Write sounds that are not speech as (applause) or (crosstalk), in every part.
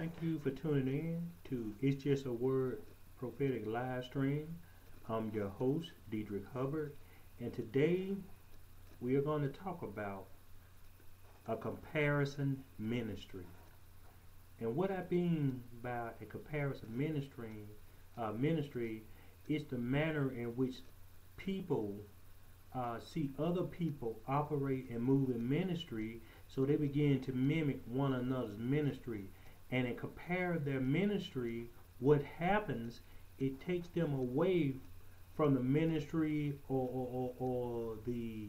Thank you for tuning in to It's Just a Word prophetic live stream. I'm your host, Diedrich Hubbard, and today we are going to talk about a comparison ministry. And what I mean by a comparison ministry, uh, ministry is the manner in which people uh, see other people operate and move in ministry, so they begin to mimic one another's ministry and in compare their ministry, what happens, it takes them away from the ministry or, or, or, or the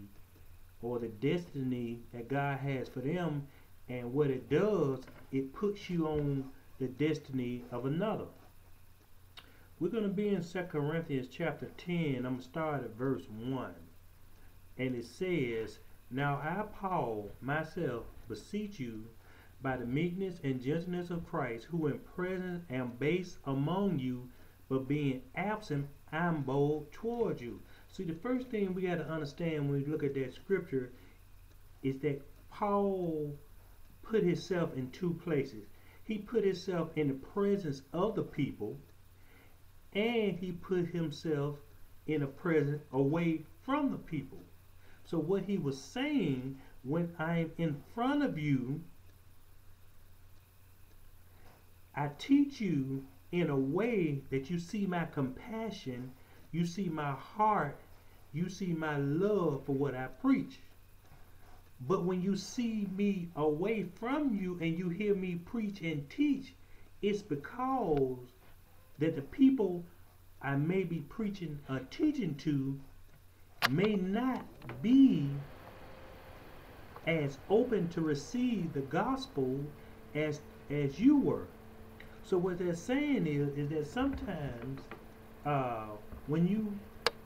or the destiny that God has for them. And what it does, it puts you on the destiny of another. We're going to be in 2 Corinthians chapter 10. I'm going to start at verse 1. And it says, Now I, Paul, myself, beseech you by the meekness and gentleness of Christ, who in presence am base among you, but being absent, I'm bold toward you. See, the first thing we got to understand when we look at that scripture is that Paul put himself in two places. He put himself in the presence of the people, and he put himself in a presence away from the people. So what he was saying, when I'm in front of you, I teach you in a way that you see my compassion, you see my heart, you see my love for what I preach. But when you see me away from you and you hear me preach and teach, it's because that the people I may be preaching or teaching to may not be as open to receive the gospel as as you were. So what they're saying is, is that sometimes uh, when you,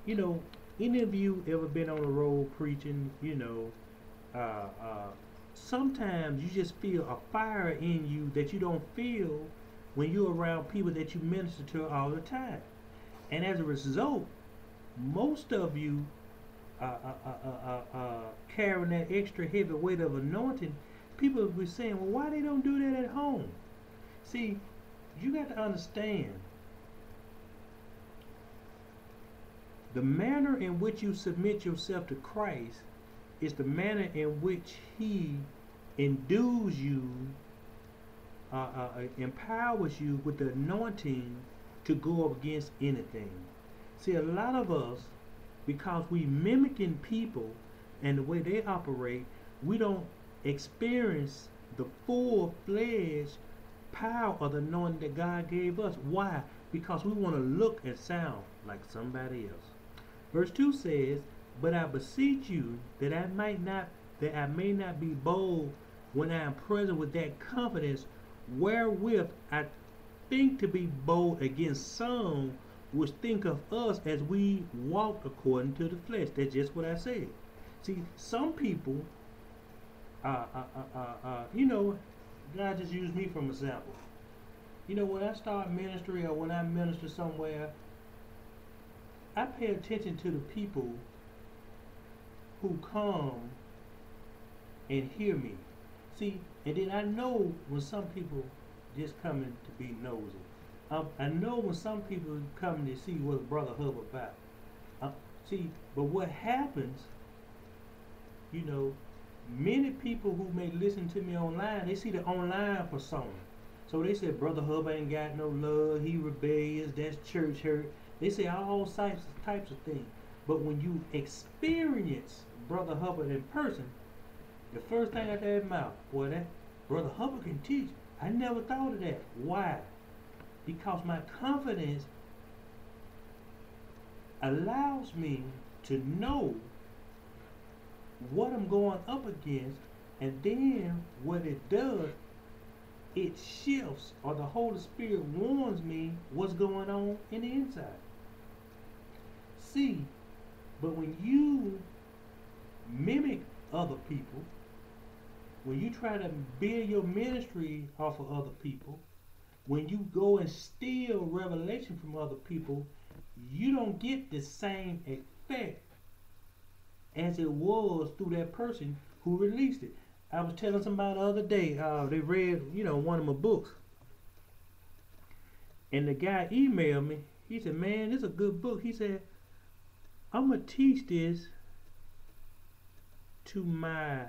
you know, any of you ever been on a road preaching, you know, uh, uh, sometimes you just feel a fire in you that you don't feel when you're around people that you minister to all the time. And as a result, most of you uh, uh, carrying that extra heavy weight of anointing, people will be saying, well, why they don't do that at home? See, you got to understand the manner in which you submit yourself to Christ is the manner in which He endues you, uh, uh, uh, empowers you with the anointing to go up against anything. See, a lot of us, because we mimicking people and the way they operate, we don't experience the full-fledged power of the knowing that God gave us. Why? Because we want to look and sound like somebody else. Verse 2 says, But I beseech you that I might not that I may not be bold when I am present with that confidence wherewith I think to be bold against some which think of us as we walk according to the flesh. That's just what I said. See, some people, uh, uh, uh, uh, uh you know, God just used me for an example. You know, when I start ministry or when I minister somewhere, I pay attention to the people who come and hear me. See, and then I know when some people just coming to be nosy. I know when some people coming to see what Brother Hub about. Uh, see, but what happens, you know, many people who may listen to me online, they see the online persona. So they say Brother Hub ain't got no love, he rebellious, that's church hurt. They say all types types of things. But when you experience Brother Hubbard in person, the first thing out of their mouth, boy, that Brother Hubbard can teach. I never thought of that. Why? Because my confidence allows me to know what I'm going up against, and then what it does, it shifts, or the Holy Spirit warns me what's going on in the inside. See, but when you mimic other people, when you try to build your ministry off of other people, when you go and steal revelation from other people, you don't get the same effect as it was through that person who released it. I was telling somebody the other day, uh, they read, you know, one of my books, And the guy emailed me. He said, "Man, this is a good book." He said, "I'm gonna teach this to my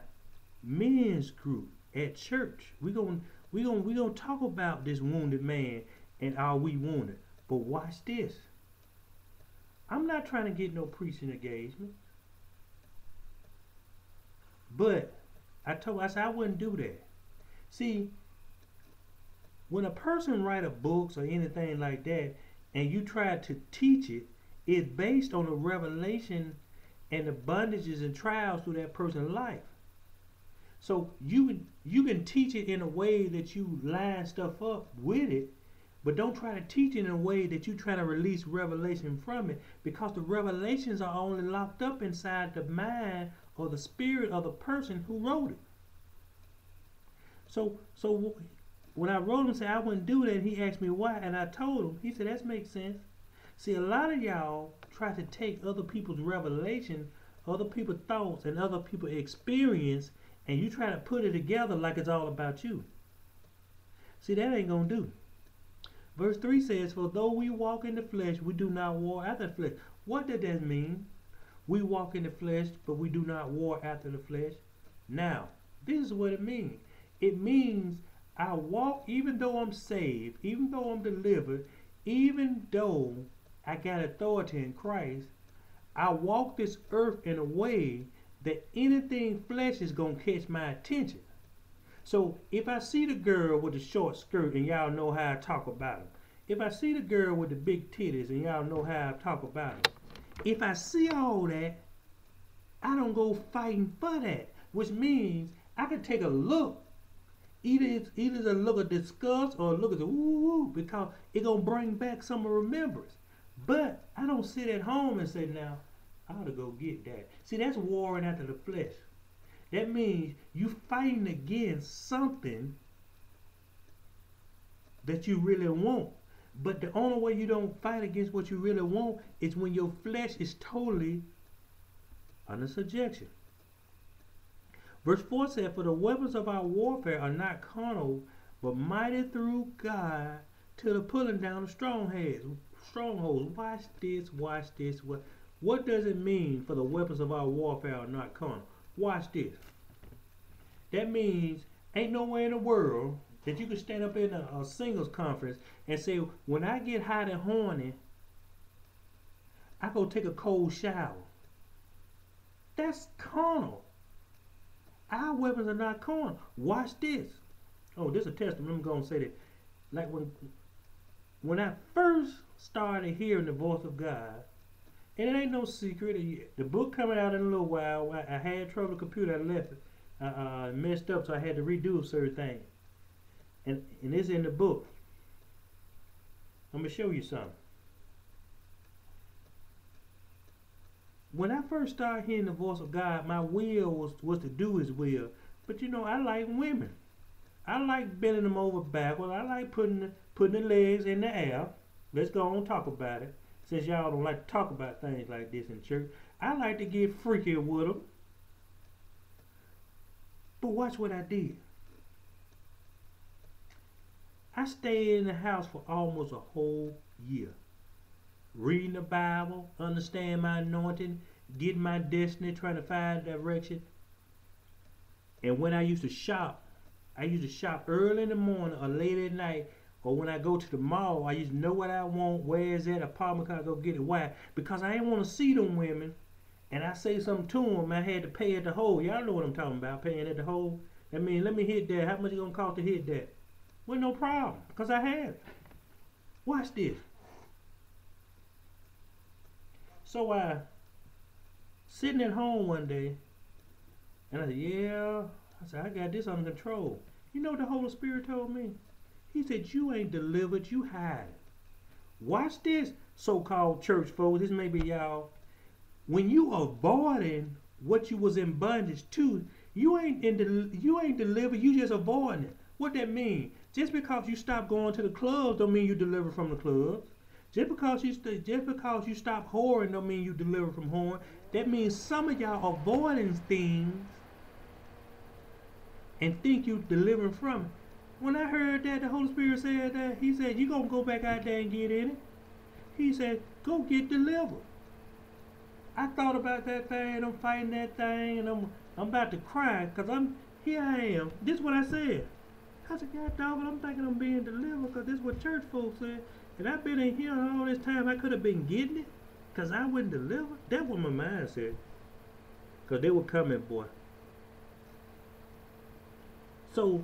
men's group at church. We're gonna we gonna we gonna talk about this wounded man and are we wounded. But watch this. I'm not trying to get no preaching engagement. But I told I said I wouldn't do that. See, when a person write a books or anything like that, and you try to teach it, it's based on the revelation and the bondages and trials through that person's life. So you can you can teach it in a way that you line stuff up with it, but don't try to teach it in a way that you try to release revelation from it, because the revelations are only locked up inside the mind or the spirit of the person who wrote it. So so when I wrote him said I wouldn't do that, he asked me why, and I told him. He said that makes sense. See, a lot of y'all try to take other people's revelation, other people's thoughts, and other people's experience and you try to put it together like it's all about you. See, that ain't to do. Verse 3 says, For though we walk in the flesh, we do not war after the flesh. What does that mean? We walk in the flesh, but we do not war after the flesh. Now, this is what it means. It means I walk even though I'm saved, even though I'm delivered, even though I got authority in Christ, I walk this earth in a way that anything flesh is going to catch my attention. So if I see the girl with the short skirt and y'all know how I talk about her, if I see the girl with the big titties and y'all know how I talk about them, if I see all that, I don't go fighting for that, which means I can take a look. Either it's either a look of disgust or a look of the ooh, because it gonna bring back some remembrance. But I don't sit at home and say now, I ought to go get that. See, that's warring after the flesh. That means you fighting against something that you really want. But the only way you don't fight against what you really want is when your flesh is totally under subjection. Verse 4 said, For the weapons of our warfare are not carnal, but mighty through God to the pulling down of strongholds. Strongholds. Watch this, watch this. Watch. What does it mean for the weapons of our warfare are not carnal? Watch this. That means ain't nowhere in the world that you can stand up in a, a singles conference and say, when I get hot and horny, I go take a cold shower. That's carnal. Our weapons are not carnal. Watch this. Oh, this is a testament. I'm going to say that. Like when, when I first started hearing the voice of God, and it ain't no secret. The book coming out in a little while. I, I had trouble with the computer. I left it. Uh, uh, messed up, so I had to redo certain things. And, and it's in the book. I'm going to show you something. When I first started hearing the voice of God, my will was, was to do His will. But you know, I like women. I like bending them over backwards. I like putting putting the legs in the air. Let's go on and talk about it since y'all don't like to talk about things like this in church, I like to get freaky with them. But watch what I did. I stayed in the house for almost a whole year. Reading the Bible, understanding my anointing, getting my destiny, trying to find direction. And when I used to shop, I used to shop early in the morning or late at night or when I go to the mall, I used to know what I want, where is that apartment, can I go get it? Why? Because I didn't want to see them women, and I say something to them, I had to pay at the hole. Y'all know what I'm talking about, paying at the hole. I mean, let me hit that. How much it gonna cost to hit that? Well, no problem, because I had it. Watch this. So I sitting at home one day, and I said, yeah, I said, I got this under control. You know what the Holy Spirit told me? He said, You ain't delivered, you hide. Watch this, so called church folks. This may be y'all. When you avoiding what you was in bondage to, you ain't in the, you ain't delivered, you just avoiding it. What that mean? Just because you stop going to the clubs don't mean you deliver from the clubs. Just because you st- just because you stop whoring don't mean you deliver from whoring. That means some of y'all avoiding things and think you delivering from it. When I heard that, the Holy Spirit said that, He said, you to go back out there and get in it. He said, go get delivered. I thought about that thing, I'm fighting that thing, and I'm I'm about to cry because I'm here I am. This is what I said. I said, God dog, I'm thinking I'm being delivered because this is what church folks said. And I've been in here all this time. I could have been getting it because I wasn't delivered. That's what my mind said. Because they were coming, boy. So,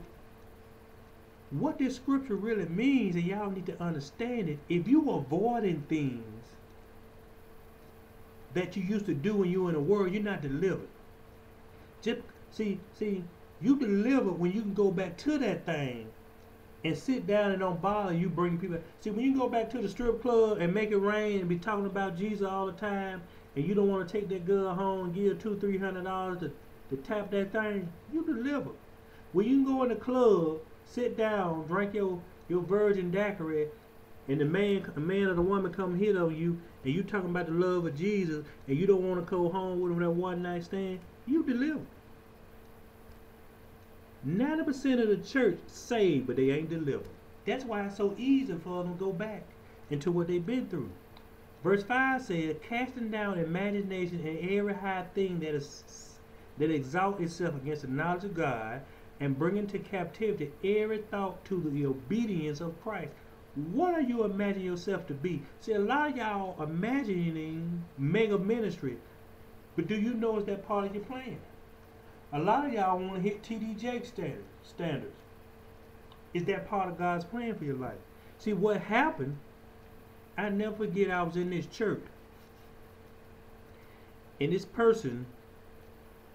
what this scripture really means, and y'all need to understand it, if you avoiding things that you used to do when you were in the world, you're not delivered. Just see, see, you deliver when you can go back to that thing and sit down and don't bother you bring people. See, when you go back to the strip club and make it rain and be talking about Jesus all the time, and you don't want to take that girl home and give two, three hundred dollars to, to tap that thing, you deliver. When you can go in the club, sit down, drink your your virgin daiquiri, and the man, the man or the woman come hit on you, and you talking about the love of Jesus, and you don't want to go home with them that one night stand, you deliver. 90% of the church saved, but they ain't delivered. That's why it's so easy for them to go back into what they've been through. Verse 5 says, casting down imagination and every high thing that is that exalt itself against the knowledge of God, and bringing to captivity every thought to the obedience of Christ. What are you imagining yourself to be? See, a lot of y'all imagining mega ministry, but do you know is that part of your plan? A lot of y'all want to hit TD Jakes standards. standards. Is that part of God's plan for your life? See, what happened, I never forget I was in this church. And this person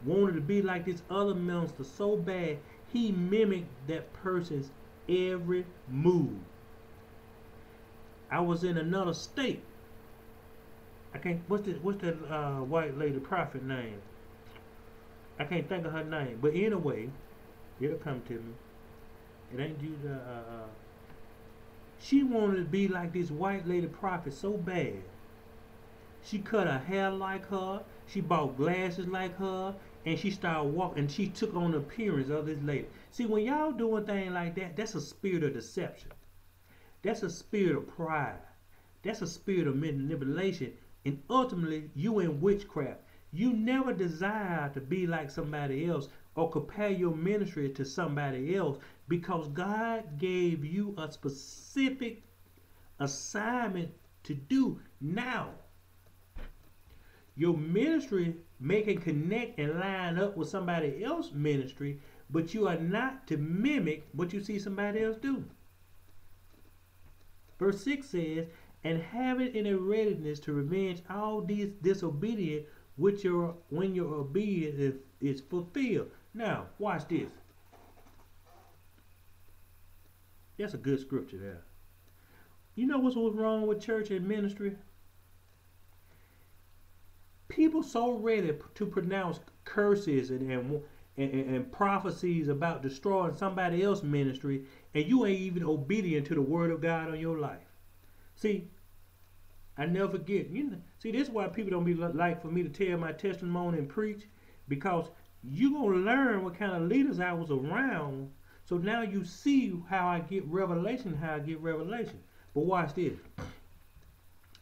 wanted to be like this other minister so bad, he mimicked that person's every move. I was in another state. I can't. What's the what's that uh, white lady prophet name? I can't think of her name. But anyway, it'll come to me. It ain't you. Uh, uh, she wanted to be like this white lady prophet so bad. She cut her hair like her. She bought glasses like her. And she started walking. And she took on the appearance of this lady. See, when y'all doing things like that, that's a spirit of deception. That's a spirit of pride. That's a spirit of manipulation. And ultimately, you in witchcraft. You never desire to be like somebody else or compare your ministry to somebody else because God gave you a specific assignment to do now. Your ministry may can connect and line up with somebody else's ministry, but you are not to mimic what you see somebody else do. Verse 6 says, And having in a readiness to revenge all these disobedient which your when your obedience is, is fulfilled. Now, watch this. That's a good scripture there. You know what's, what's wrong with church and ministry? People so ready to pronounce curses and, and and, and, prophecies about destroying somebody else's ministry, and you ain't even obedient to the word of God on your life. See, I never forget. You know, see, this is why people don't be like for me to tell my testimony and preach, because you gonna learn what kind of leaders I was around. So now you see how I get revelation, how I get revelation. But watch this.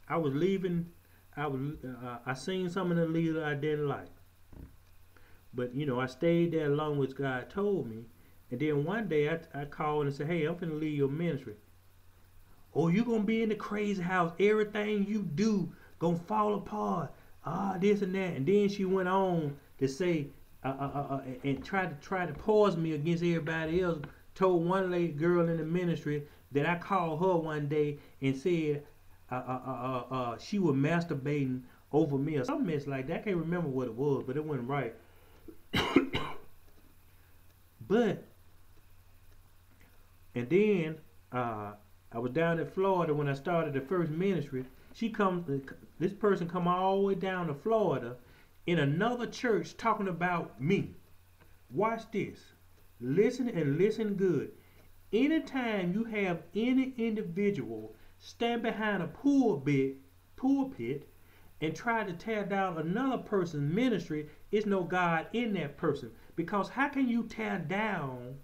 I was leaving. I was. Uh, I seen some of the leaders I didn't like. But you know, I stayed there along with God told me. And then one day I, I called and said, "Hey, I'm gonna leave your ministry." Or you gonna be in the crazy house. Everything you do gonna fall apart. Ah, this and that. And then she went on to say, uh, uh, uh, uh and tried to try to pause me against everybody else. Told one lady girl in the ministry that I called her one day and said uh, uh, uh, she was masturbating over me or something like that. I can't remember what it was, but it wasn't right. (coughs) but and then I was down in Florida when I started the first ministry. She comes, this person come all the way down to Florida in another church talking about me. Watch this. Listen and listen good. Anytime you have any individual stand behind a pulpit, pulpit and try to tear down another person's ministry, it's no God in that person. Because how can you tear down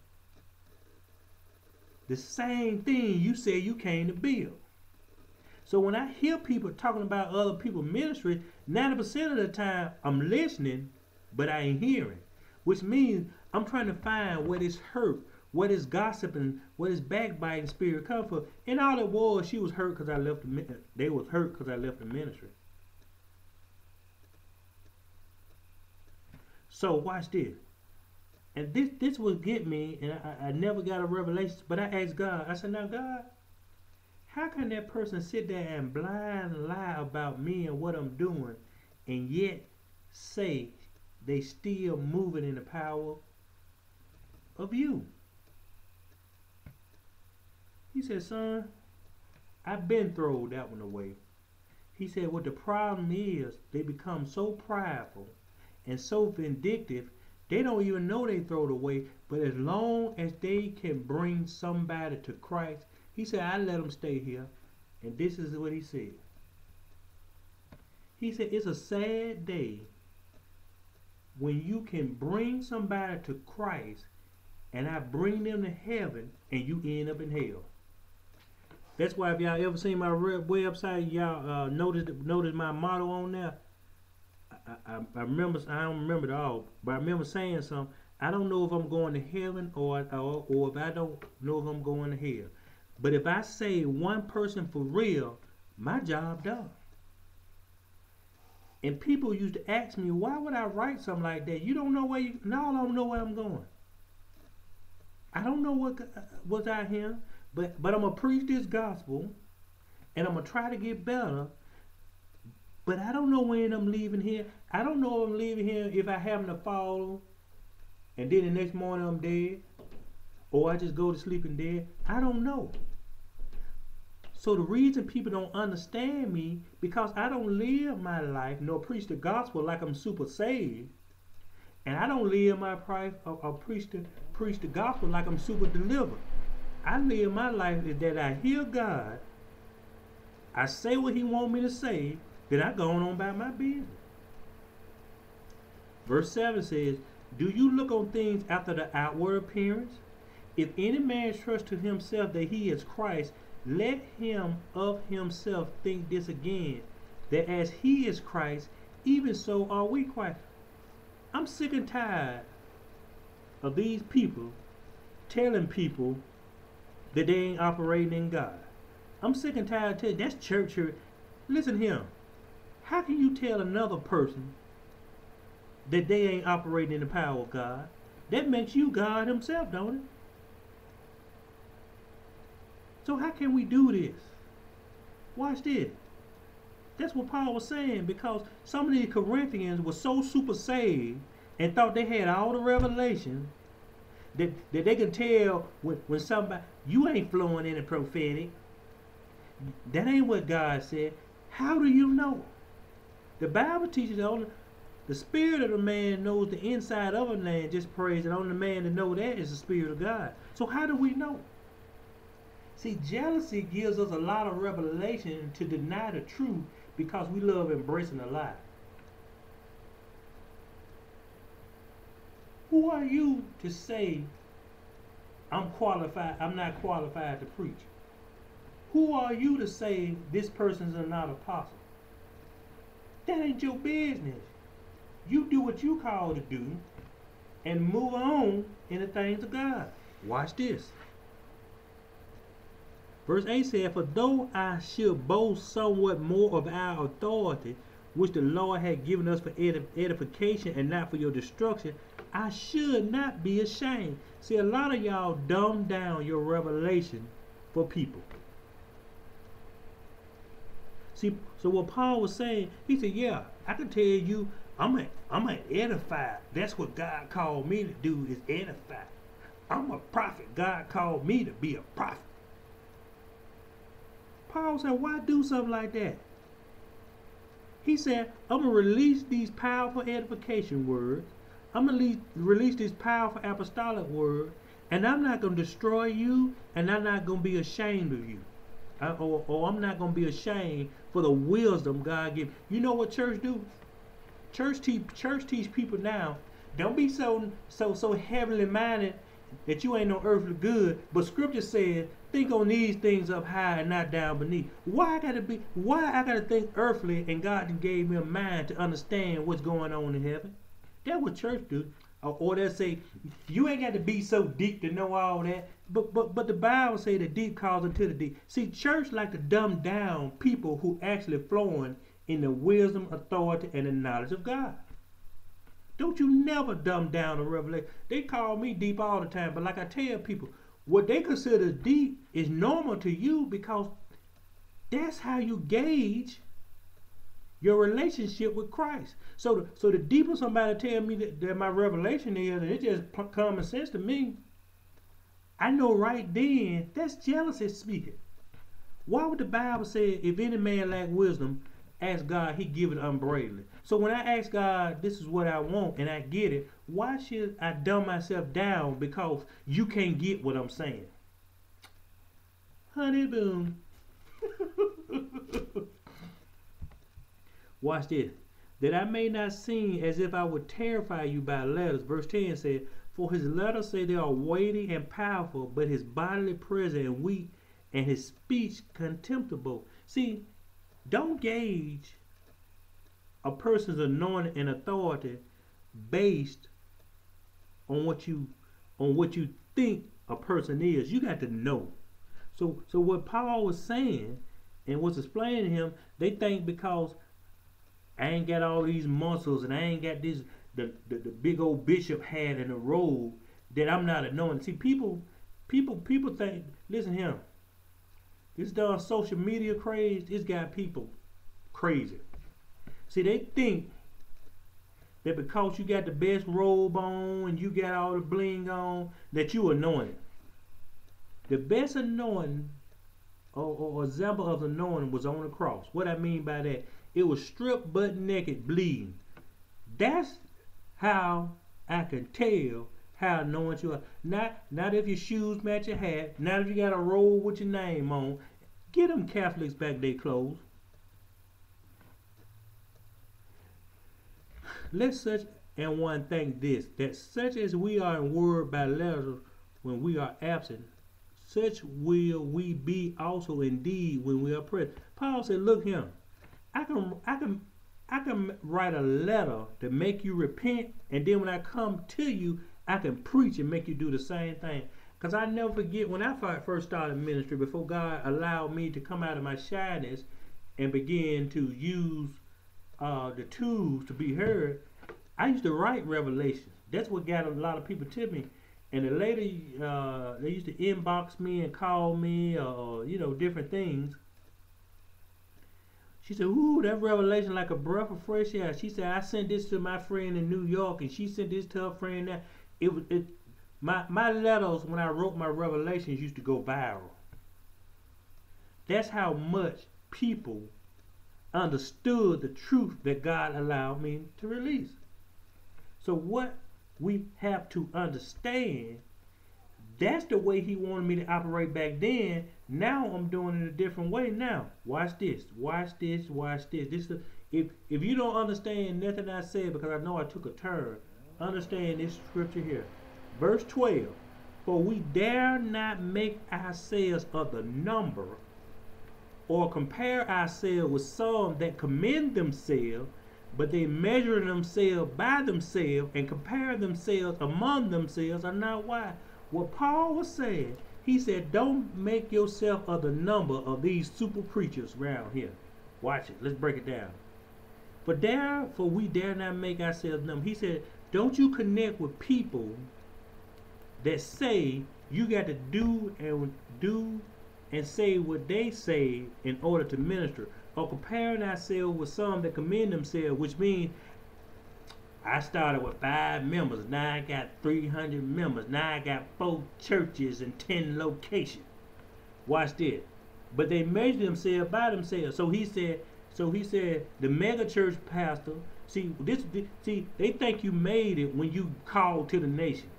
the same thing you said you came to build. So when I hear people talking about other people's ministry, 90% of the time I'm listening, but I ain't hearing. Which means I'm trying to find what is hurt, what is gossiping, what is backbiting spirit come from. And all it was, she was hurt because I left the they was hurt because I left the ministry. So watch this. And this this would get me, and I, I never got a revelation, but I asked God, I said, now God, how can that person sit there and blind lie about me and what I'm doing and yet say they still moving in the power of you? He said, son, I've been thrown that one away. He said, what the problem is, they become so prideful and so vindictive, they don't even know they throw it away. But as long as they can bring somebody to Christ, he said, I let them stay here. And this is what he said. He said, It's a sad day when you can bring somebody to Christ and I bring them to heaven and you end up in hell. That's why if y'all ever seen my website, y'all uh, notice notice my motto on there. I, I, remember I don't remember it all, but I remember saying something. I don't know if I'm going to heaven or, or or if I don't know if I'm going to hell. But if I say one person for real, my job done. And people used to ask me, why would I write something like that? You don't know where you, now I don't know where I'm going. I don't know what uh, was out here, but but I'm gonna preach this gospel, and I'm gonna try to get better. But I don't know when I'm leaving here. I don't know if I'm leaving here if I happen to fall, and then the next morning I'm dead, or I just go to sleep and dead. I don't know. So the reason people don't understand me because I don't live my life nor preach the gospel like I'm super saved, and I don't live my life or, or preach the preach the gospel like I'm super delivered. I live my life is that I hear God, I say what He want me to say, then I go on about my business. Verse 7 says, Do you look on things after the outward appearance? If any man trust to himself that he is Christ, let him of himself think this again, that as he is Christ, even so are we Christ. I'm sick and tired of these people telling people that they ain't operating in God. I'm sick and tired of telling that's church. Here. Listen here. How can you tell another person that they ain't operating in the power of God? That makes you God himself, don't it? So how can we do this? Watch this. That's what Paul was saying because some of these Corinthians were so super saved and thought they had all the revelation that, that they can tell when, when somebody, you ain't flowing in the prophetic. That ain't what God said. How do you know? The Bible teaches only the spirit of the man knows the inside of a man, just praise it. Only the man to know that is the spirit of God. So how do we know? See, jealousy gives us a lot of revelation to deny the truth because we love embracing a lie. Who are you to say I'm qualified, I'm not qualified to preach? Who are you to say this person's not apostle? That ain't your business. You do what you call to do and move on in the things of God. Watch this. Verse 8 said, For though I should boast somewhat more of our authority, which the Lord had given us for edification and not for your destruction, I should not be ashamed. See, a lot of y'all dumb down your revelation for people. See, so what Paul was saying, he said, Yeah, I can tell you, I'm a, I'm an edify. That's what God called me to do is edify. I'm a prophet. God called me to be a prophet. Paul said, why do something like that? He said, I'm going to release these powerful edification words. I'm going to release this powerful apostolic word. And I'm not going to destroy you. And I'm not going to be ashamed of you. I, or, or I'm not going to be ashamed for the wisdom God gives. You know what church do? Church teach, church teach people now. Don't be so so so heavenly minded that you ain't no earthly good, but scripture says, think on these things up high and not down beneath. Why I gotta be why I gotta think earthly and God gave me a mind to understand what's going on in heaven? That what church do. Or, or they say, you ain't got to be so deep to know all that. But but but the Bible say the deep calls into the deep. See, church like to dumb down people who actually flowing in the wisdom, authority, and the knowledge of God. Don't you never dumb down the revelation. They call me deep all the time, but like I tell people, what they consider deep is normal to you because that's how you gauge your relationship with Christ. So, the, so the deeper somebody tell me that, that my revelation is, and it's just common sense to me, I know right then that's jealousy speaking. Why would the Bible say, if any man lack wisdom, ask God, he give it unbravely. So when I ask God, this is what I want, and I get it, why should I dumb myself down because you can't get what I'm saying? Honey boom. (laughs) Watch this. That I may not seem as if I would terrify you by letters. Verse 10 said, For his letters say they are weighty and powerful, but his bodily presence and weak, and his speech contemptible. See, don't gauge a person's anointing and authority based on what you on what you think a person is. You got to know. So so what Paul was saying and was explaining to him, they think because I ain't got all these muscles and I ain't got this the, the, the big old bishop hat and the robe that I'm not anointed. See people people people think listen here. This done social media craze, it's got people crazy. See, they think that because you got the best robe on and you got all the bling on, that you anointed. The best anointing or, or example of the anointing was on the cross. What I mean by that, it was stripped butt naked, bleeding. That's how I can tell how anointed you are. Not not if your shoes match your hat, not if you got a roll with your name on. Get them Catholics back their clothes. Let such and one think this, that such as we are in word by letter when we are absent, such will we be also indeed when we are present. Paul said, look here, I can I can I can write a letter to make you repent, and then when I come to you, I can preach and make you do the same thing. Because I never forget when I first started ministry, before God allowed me to come out of my shyness and begin to use uh, the tools to be heard, I used to write revelations. That's what got a lot of people to me. And the lady, uh, they used to inbox me and call me, or you know, different things. She said, "Ooh, that revelation like a breath of fresh air." She said, "I sent this to my friend in New York, and she sent this to her friend there." It was it. My my letters when I wrote my revelations used to go viral. That's how much people understood the truth that God allowed me to release. So what we have to understand, that's the way he wanted me to operate back then. Now I'm doing it a different way now. Watch this, watch this, watch this. This is, if if you don't understand nothing I said because I know I took a turn, understand this scripture here. Verse 12. For we dare not make ourselves of the number or compare ourselves with some that commend themselves, but they measure themselves by themselves and compare themselves among themselves are not wise. What Paul was saying, he said, don't make yourself of the number of these super preachers around here. Watch it. Let's break it down. For therefore we dare not make ourselves number. He said, don't you connect with people that say you got to do and do and say what they say in order to minister, or comparing ourselves with some that commend themselves, which means I started with five members, now I got 300 members, now I got four churches and 10 locations. Watch this. But they measure themselves by themselves. So he said, so he said, the mega church pastor, see, this, see, they think you made it when you called to the nation.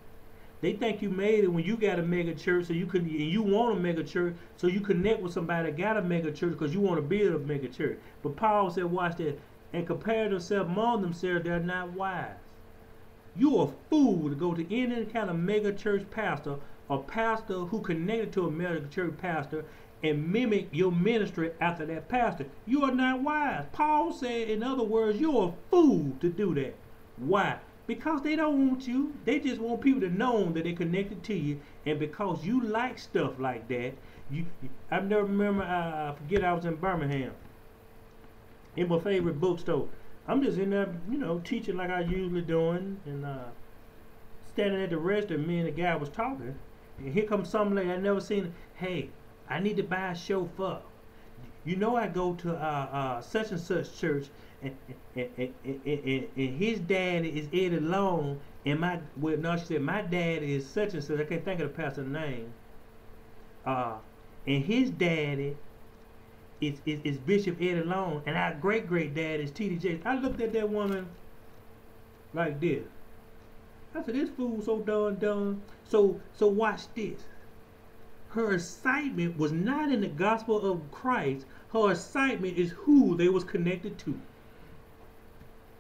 They think you made it when you got a mega church, so you can and you want a mega church, so you connect with somebody that got a mega church because you want to build a mega church. But Paul said, watch that, and compare themselves among themselves, they're not wise. You're a fool to go to any kind of mega church pastor or pastor who connected to a mega church pastor and mimic your ministry after that pastor. You are not wise. Paul said, in other words, you're a fool to do that. Why? Because they don't want you. They just want people to know that they're connected to you. And because you like stuff like that, you I never remember uh, I forget I was in Birmingham in my favorite bookstore. I'm just in there, you know, teaching like I usually doing and uh, standing at the register, me and the guy was talking. And here comes some lady I never seen. Hey, I need to buy a chauffeur. You know I go to uh, uh, such and such church and, and, and, and, and his dad is Eddie Long and my well no she said my dad is such and such. I can't think of the pastor's name. Uh and his daddy is, is, is Bishop Eddie Long, and our great great dad is T.D. Jakes. I looked at that woman like this. I said, this fool so done done. So so watch this. Her excitement was not in the gospel of Christ. Her excitement is who they was connected to.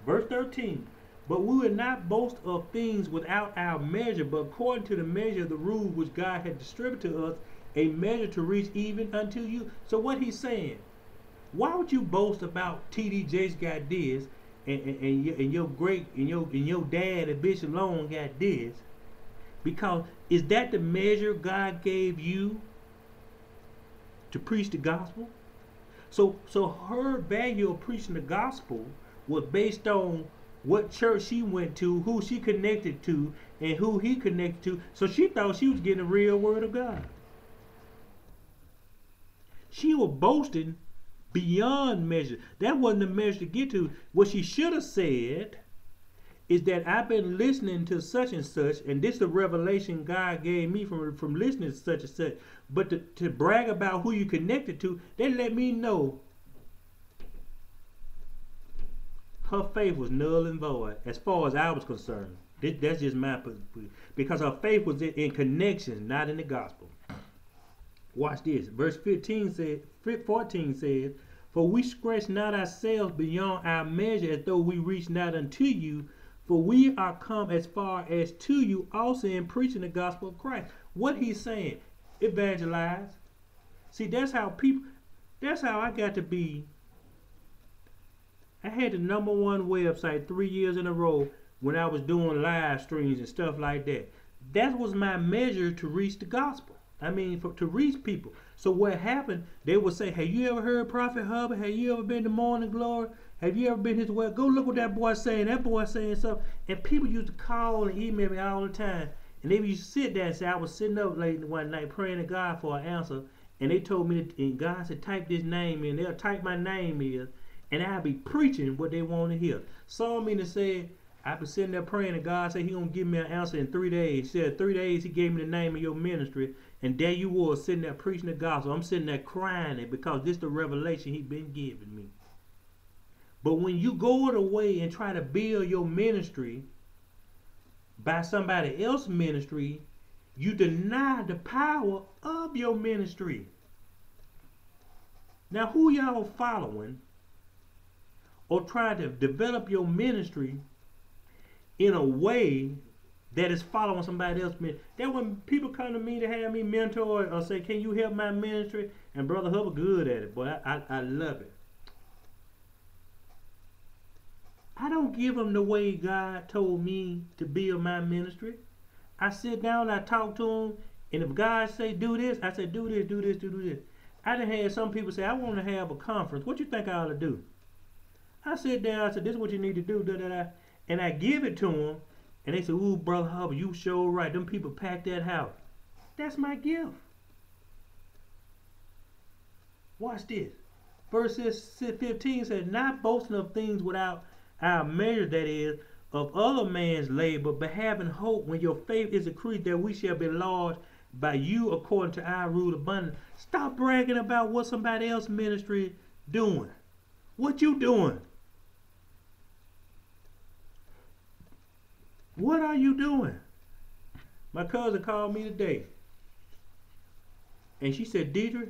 Verse 13. But we will not boast of things without our measure, but according to the measure of the rule which God had distributed to us, a measure to reach even unto you. So what he's saying, why would you boast about TD Jakes got this and, and, and, your, and your great and your and your dad and Bishop Long got this? Because is that the measure God gave you to preach the gospel? So so her value of preaching the gospel was based on what church she went to, who she connected to, and who he connected to. So she thought she was getting the real word of God. She was boasting beyond measure. That wasn't the measure to get to. What she should have said is that I've been listening to such and such, and this is the revelation God gave me from, from listening to such and such. But to, to brag about who you connected to, they let me know her faith was null and void as far as I was concerned. That's just my because her faith was in, in connection, not in the gospel. Watch this. Verse 15 said, 14 says, For we stretch not ourselves beyond our measure as though we reach not unto you, for we are come as far as to you also in preaching the gospel of Christ. What he's saying, evangelize. See, that's how people, that's how I got to be. I had the number one website three years in a row when I was doing live streams and stuff like that. That was my measure to reach the gospel. I mean, for, to reach people. So what happened? They would say, "Have you ever heard Prophet Hubbard? Have you ever been to Morning Glory? Have you ever been his way? Go look what that boy saying. That boy saying something." And people used to call and email me all the time. And they used to sit there and say, "I was sitting up late one night praying to God for an answer." And they told me, that, and God said, "Type this name in." They'll type my name in, and I'll be preaching what they want to hear. Some mean to say. I've been sitting there praying, and God said He gonna give me an answer in three days. He said three days He gave me the name of your ministry, and there you was sitting there preaching the gospel. I'm sitting there crying it because this is the revelation he been giving me. But when you go it away and try to build your ministry by somebody else's ministry, you deny the power of your ministry. Now, who y'all following or trying to develop your ministry in a way that is following somebody else. That when people come to me to have me mentor or say, "Can you help my ministry?" and Brother Hubbard good at it, but I, I, I love it. I don't give them the way God told me to build my ministry. I sit down, I talk to them, and if God say do this, I say do this, do this, do this. I done had some people say, I want to have a conference. What you think I ought to do? I sit down, I said, this is what you need to do, da, da, da. and I give it to them, and they say, ooh, Brother Hubbard, you sure right. Them people packed that house. That's my gift. Watch this. Verse 15 says, Not boasting of things without our measure, that is, of other man's labor, but having hope when your faith is increased that we shall be large by you according to our rule of abundance. Stop bragging about what somebody else ministry doing. What you doing? What are you doing? My cousin called me today. And she said, Deidre,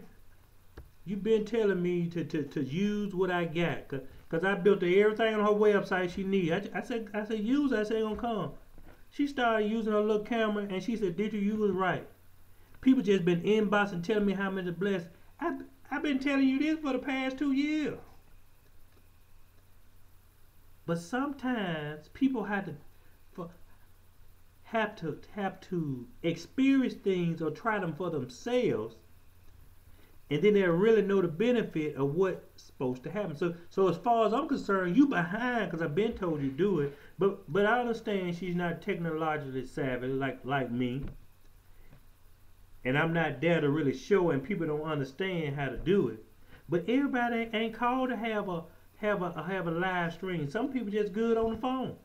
you've been telling me to, to, to use what I got. Because I built everything on her website she needs. I, I, said, I said, use it. I said, gonna come. She started using her little camera and she said, Did you was right. People just been inboxing telling me how many blessed. I've, I've been telling you this for the past two years. But sometimes people have to have to have to experience things or try them for themselves and then they'll really know the benefit of what's supposed to happen. So, so as far as I'm concerned, you behind because I've been told you do it. But, but I understand she's not technologically savvy like like me, and I'm not there to really show, and people don't understand how to do it. But everybody ain't called to have a have a have a live stream. Some people just good on the phone.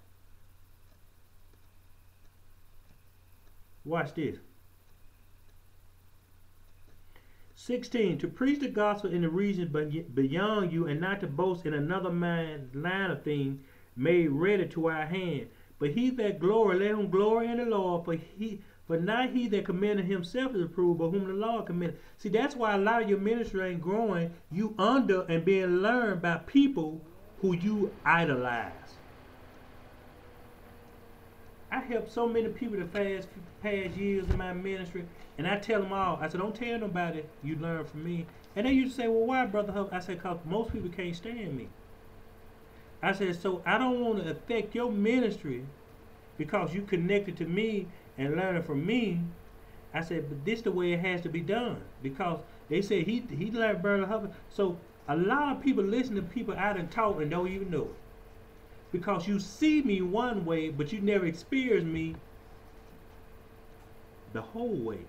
Watch this. 16. To preach the gospel in the region beyond you and not to boast in another man's line of things made ready to our hand. But he that glory, let him glory in the Lord, for he but not he that commended himself is approved, but whom the Lord commended. See, that's why a lot of your ministry ain't growing. You under and being learned by people who you idolize. I helped so many people the past past years in my ministry, and I tell them all. I said, "Don't tell nobody you learned from me." And they used to say, "Well, why, brother?" Huff? I said, "Cause most people can't stand me." I said, "So I don't want to affect your ministry because you connected to me and learning from me." I said, "But this the way it has to be done because they said he he learned Brother Hubbard." So a lot of people listen to people out and talk and don't even know it because you see me one way, but you never experience me the whole way.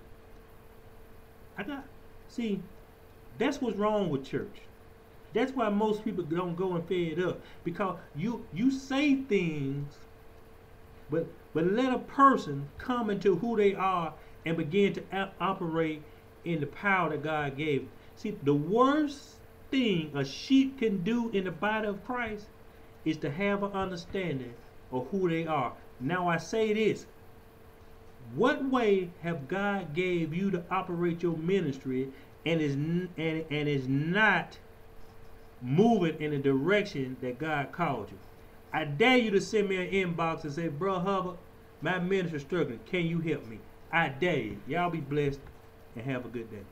I got see, that's what's wrong with church. That's why most people don't go and fed up because you you say things, but but let a person come into who they are and begin to operate in the power that God gave. See, the worst thing a sheep can do in the body of Christ is to have an understanding of who they are. Now I say this. What way have God gave you to operate your ministry and is and, and is not moving in the direction that God called you? I dare you to send me an inbox and say, Bro Hubbard, my ministry struggling. Can you help me? I dare you. Y'all be blessed and have a good day.